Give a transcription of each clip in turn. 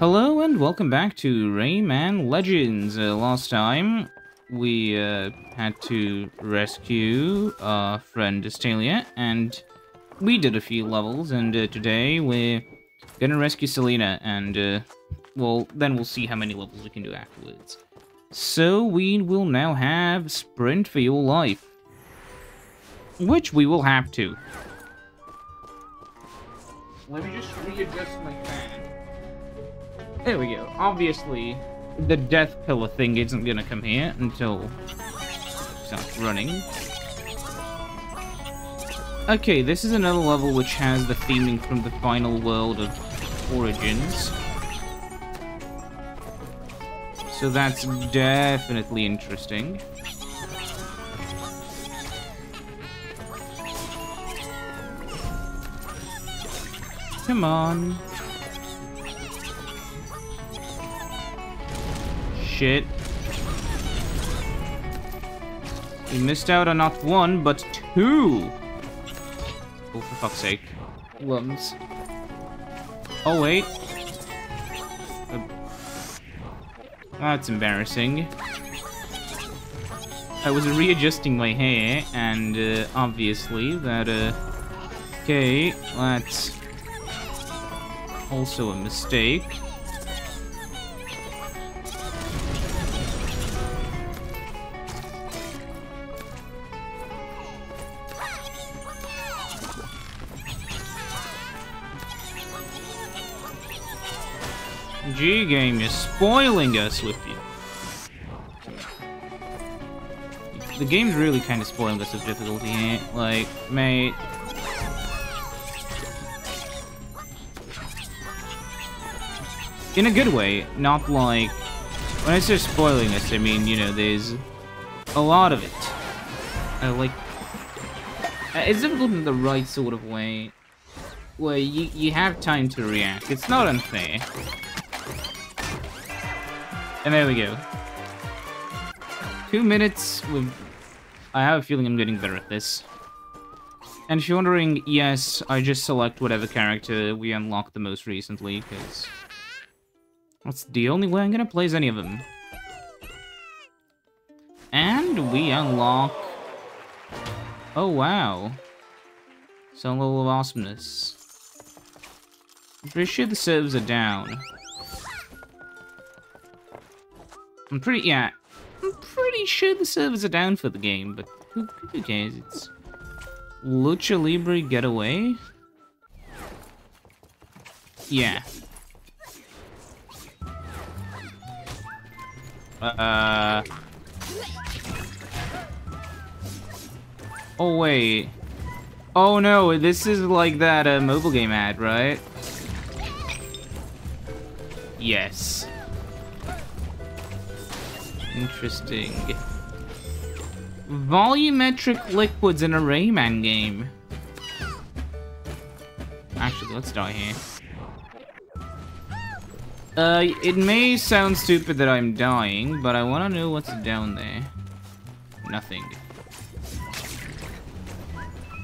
Hello and welcome back to Rayman Legends. Uh, last time we uh, had to rescue our friend Estalia and we did a few levels and uh, today we're gonna rescue Selena and uh, well then we'll see how many levels we can do afterwards. So we will now have Sprint for Your Life. Which we will have to. Let me just readjust my fan. There we go. Obviously, the death pillar thing isn't gonna come here until starts running. Okay, this is another level which has the theming from the final world of Origins. So that's definitely interesting. Come on. Shit. We missed out on not one, but two. Oh, for fuck's sake. Lums. Oh, wait. Uh, that's embarrassing. I was readjusting my hair, and uh, obviously that, uh... Okay, that's also a mistake. G-Game is spoiling us with you. The game's really kind of spoiling us with difficulty here. Like, mate... In a good way, not like... When I say spoiling us, I mean, you know, there's a lot of it. Uh, like... It's difficult in the right sort of way. Where you, you have time to react. It's not unfair. And there we go. Two minutes with... I have a feeling I'm getting better at this. And if you're wondering, yes, I just select whatever character we unlocked the most recently, because... That's the only way I'm gonna play as any of them. And we unlock... Oh, wow. Some level of awesomeness. I'm pretty sure the servers are down. I'm pretty, yeah, I'm pretty sure the servers are down for the game, but who, who cares? It's Lucha Libre Getaway? Yeah. Uh... Oh, wait. Oh, no, this is like that uh, mobile game ad, right? Yes. Interesting. Volumetric liquids in a Rayman game. Actually, let's die here. Uh, it may sound stupid that I'm dying, but I want to know what's down there. Nothing.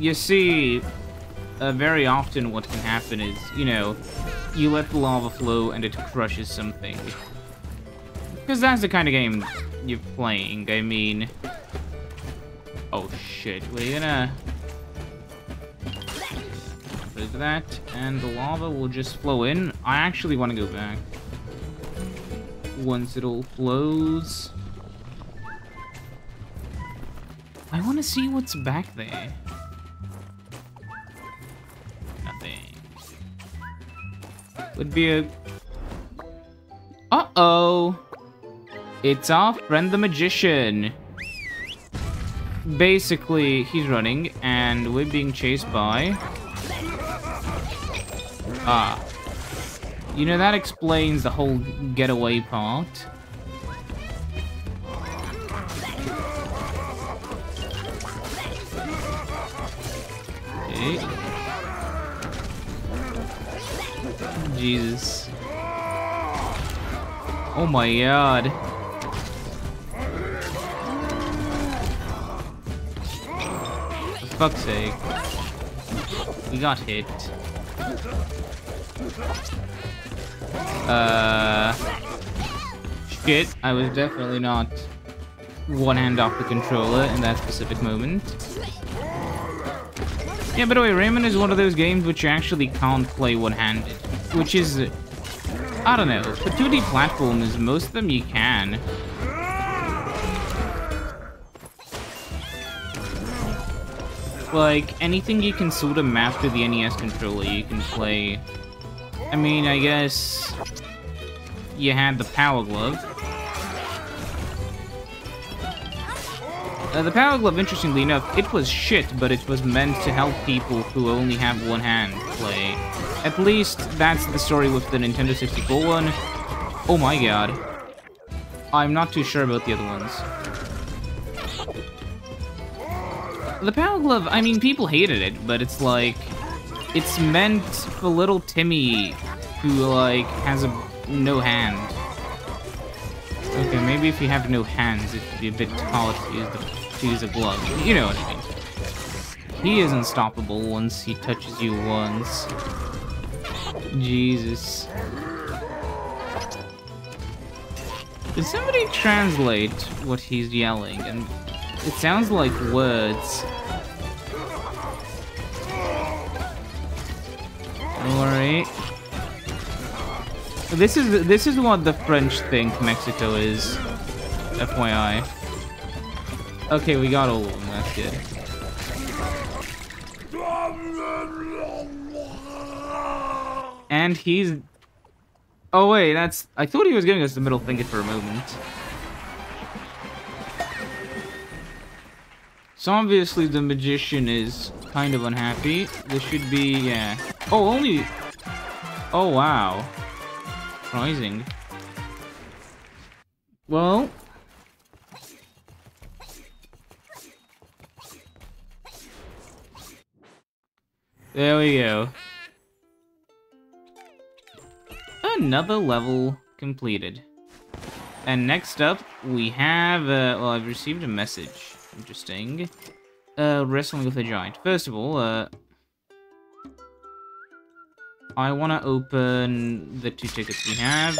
You see, uh, very often what can happen is, you know, you let the lava flow and it crushes something. Because that's the kind of game you're playing. I mean... Oh, shit. We're gonna... There's that, and the lava will just flow in. I actually want to go back. Once it all flows... I want to see what's back there. Nothing. Would be a... Uh-oh! It's our friend the magician. Basically, he's running, and we're being chased by... Ah. You know, that explains the whole getaway part. Okay. Jesus. Oh my god. Fuck's sake. We got hit. Uh, shit, I was definitely not one hand off the controller in that specific moment. Yeah, by the way, Rayman is one of those games which you actually can't play one-handed, which is, I don't know, for 2D platformers, most of them you can. Like, anything you can sort of map to the NES controller, you can play. I mean, I guess you had the Power Glove, Uh, the Power Glove, interestingly enough, it was shit, but it was meant to help people who only have one hand play. At least, that's the story with the Nintendo 64 one. Oh my god. I'm not too sure about the other ones. The Power Glove, I mean, people hated it, but it's like... It's meant for little Timmy, who, like, has a no hand. Okay, maybe if you have no hands, it would be a bit hard to use the to use a glove. You know what I mean. He is unstoppable once he touches you once. Jesus. Did somebody translate what he's yelling? And it sounds like words. Worry. This is this is what the French think Mexico is. FYI. Okay, we got all of them. That's good. And he's... Oh, wait, that's... I thought he was giving us the middle finger for a moment. So obviously the magician is kind of unhappy. This should be, yeah. Oh, only... Oh, wow. Surprising. Well, There we go. Another level completed. And next up, we have, uh, well, I've received a message. Interesting. Uh, wrestling with a giant. First of all, uh, I want to open the two tickets we have.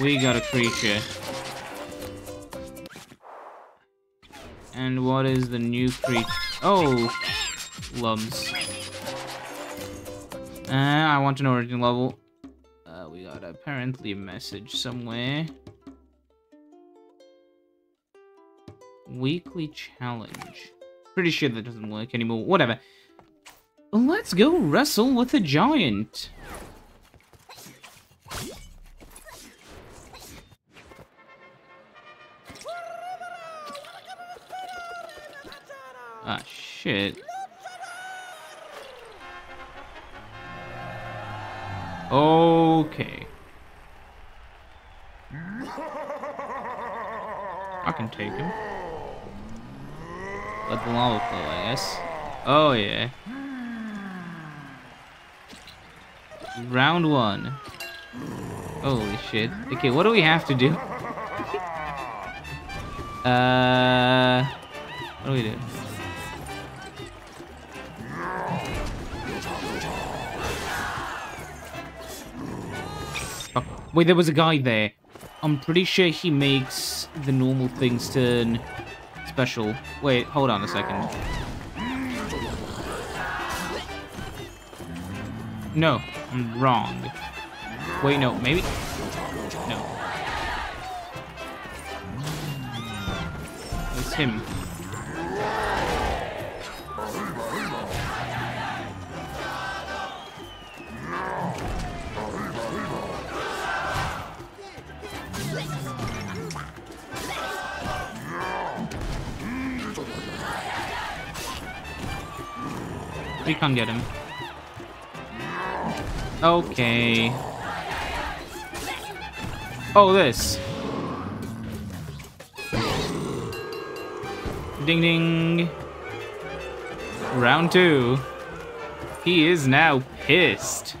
We got a creature. And what is the new creature? Oh, Lums. Uh, I want an origin level. Uh, we got apparently a message somewhere. Weekly challenge. Pretty sure that doesn't work anymore. Whatever. Let's go wrestle with a giant. Ah, shit. Okay. I can take him. Let the lava flow, I guess. Oh, yeah. Round one. Holy shit. Okay, what do we have to do? uh... What do we do? Wait, there was a guy there. I'm pretty sure he makes the normal things turn special. Wait, hold on a second. No, I'm wrong. Wait, no, maybe? No. It's him. We can't get him. Okay. Oh, this. Ding ding. Round two. He is now pissed.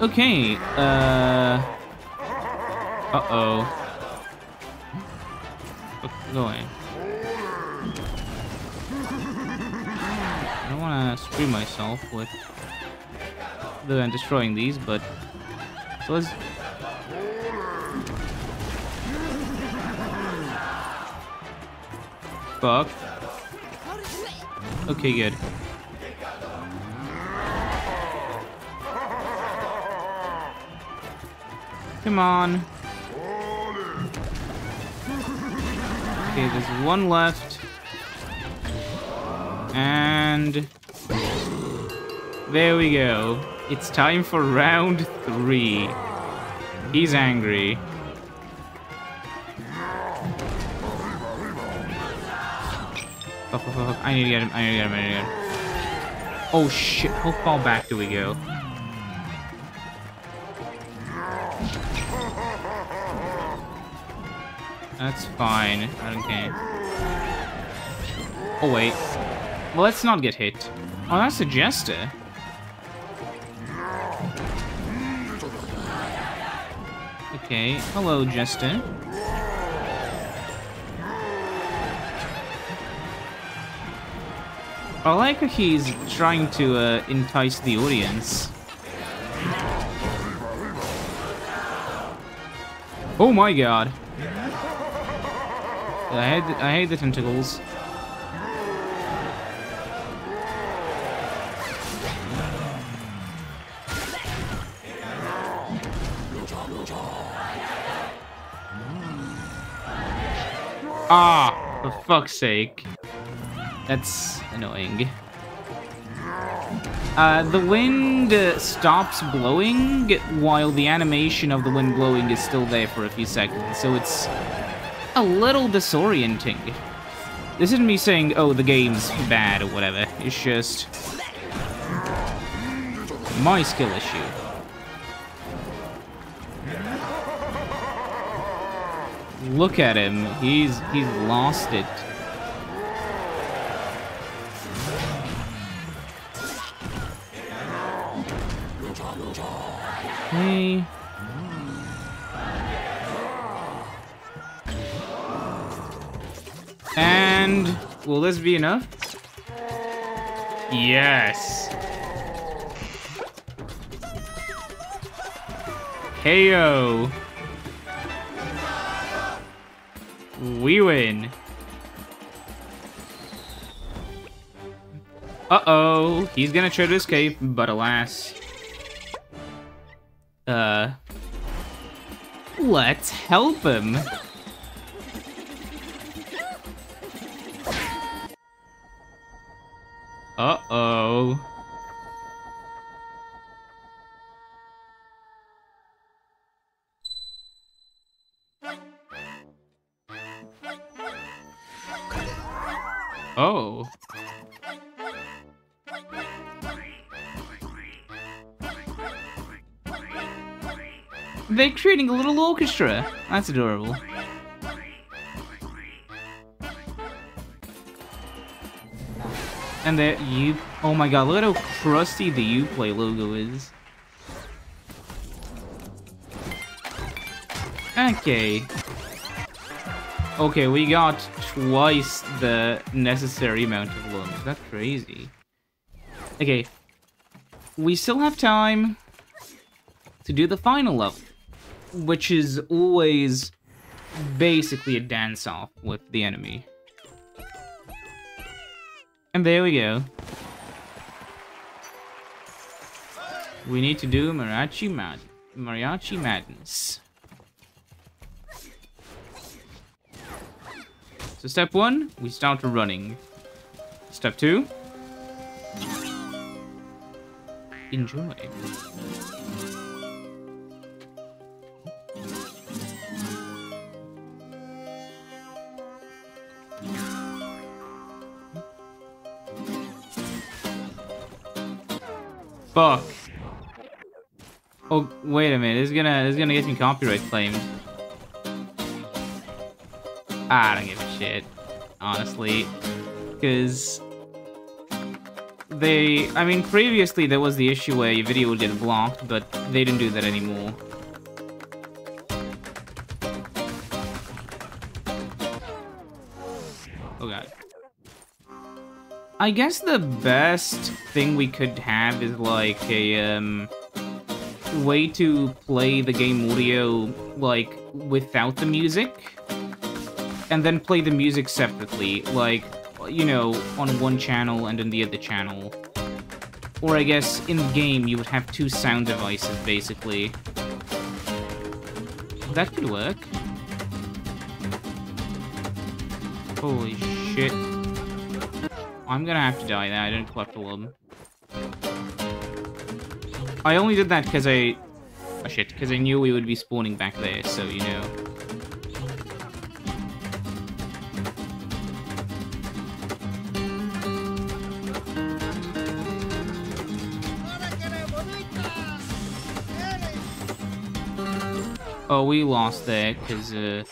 Okay, uh... Uh-oh. Go away. I don't want to screw myself with the destroying these, but so let's. Fuck. Okay, good. Come on. Okay, there's one left. And... There we go. It's time for round three. He's angry. I need to get him, I need to get him, I need to get him. Oh shit, how far back do we go? That's fine. I don't care. Oh, wait. Well, let's not get hit. Oh, that's a jester. Okay. Hello, jester. I like how he's trying to uh, entice the audience. Oh my god. I hate the, I hate the tentacles. Ah, for fuck's sake. That's annoying. Uh, the wind stops blowing while the animation of the wind blowing is still there for a few seconds, so it's a little disorienting. This isn't me saying, oh, the game's bad or whatever. It's just my skill issue. Look at him. He's he's lost it. Hey. And will this be enough? Yes. Heyo. We win. Uh-oh. He's gonna try to escape, but alas. Uh... Let's help him. Uh-oh. Oh. They're creating a little orchestra. That's adorable. And the you oh my god, look at how crusty the Uplay logo is. Okay. Okay, we got twice the necessary amount of lums. That's crazy. Okay. We still have time to do the final level, which is always basically a dance-off with the enemy. And there we go. We need to do Mariachi Mad Mariachi Madness. So step one, we start running. Step two, enjoy. Fuck. Oh, wait a minute. This is gonna, this is gonna get me copyright claimed. I don't give a shit, honestly. Because they, I mean, previously there was the issue where your video would get blocked, but they didn't do that anymore. I guess the best thing we could have is like a um, way to play the game audio like without the music and then play the music separately like you know on one channel and on the other channel. Or I guess in the game you would have two sound devices basically. That could work. Holy shit I'm gonna have to die there. I didn't collect all of them. I only did that because I... Oh shit, because I knew we would be spawning back there, so you know. Oh, we lost there, because, uh...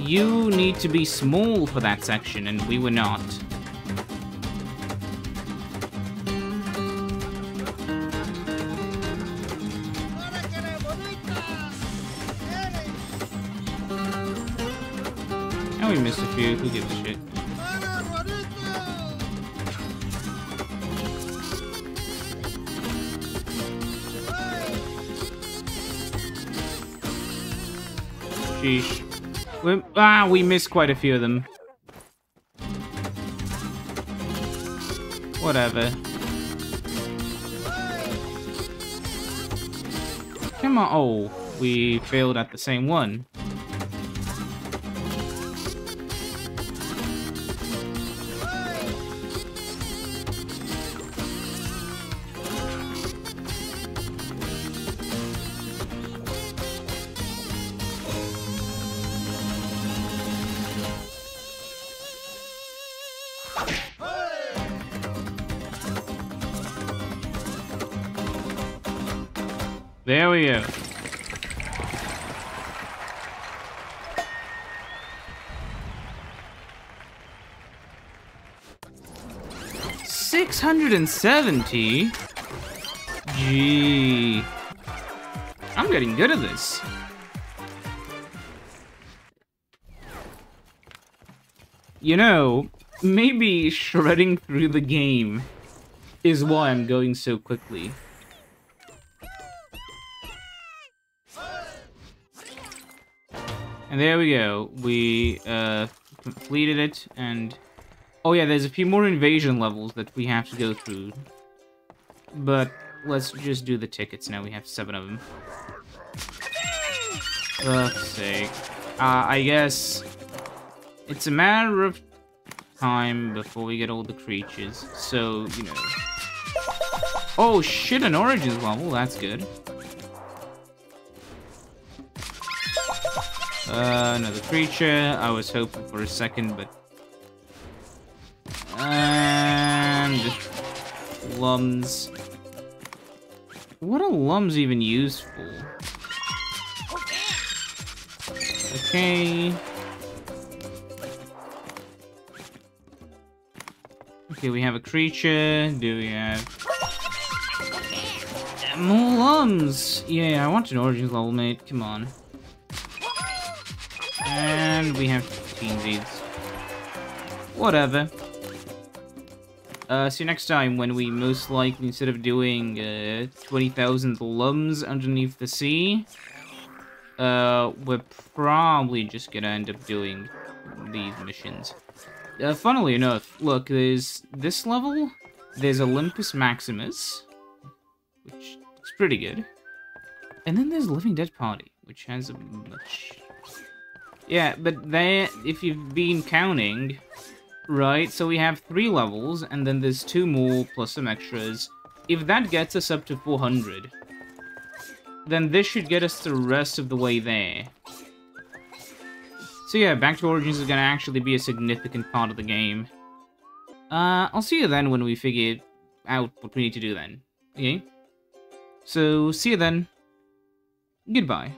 You need to be small for that section, and we were not. We missed a few. Who gives a shit? Sheesh. we ah, we missed quite a few of them. Whatever. Come on. Oh, we failed at the same one. 670? Gee. I'm getting good at this. You know, maybe shredding through the game is why I'm going so quickly. And there we go. We uh, completed it and Oh yeah, there's a few more invasion levels that we have to go through. But let's just do the tickets now. We have seven of them. Fuck's sake. Uh, I guess it's a matter of time before we get all the creatures. So, you know. Oh shit, an Origins level. That's good. Uh, another creature. I was hoping for a second, but... Lums. What are lums even used for? Okay. Okay, we have a creature. Do we have... More lums! Yeah, I want an Origins level, mate. Come on. And we have 15 seeds. Whatever. Uh, see you next time when we most likely, instead of doing uh, 20,000 lums underneath the sea, uh, we're probably just gonna end up doing these missions. Uh, funnily enough, look, there's this level, there's Olympus Maximus, which is pretty good, and then there's Living Dead Party, which has a much yeah, but they, if you've been counting, right, so we have three levels, and then there's two more plus some extras. If that gets us up to 400, then this should get us the rest of the way there. So yeah, Back to Origins is going to actually be a significant part of the game. Uh, I'll see you then when we figure out what we need to do then. Okay? So, see you then. Goodbye.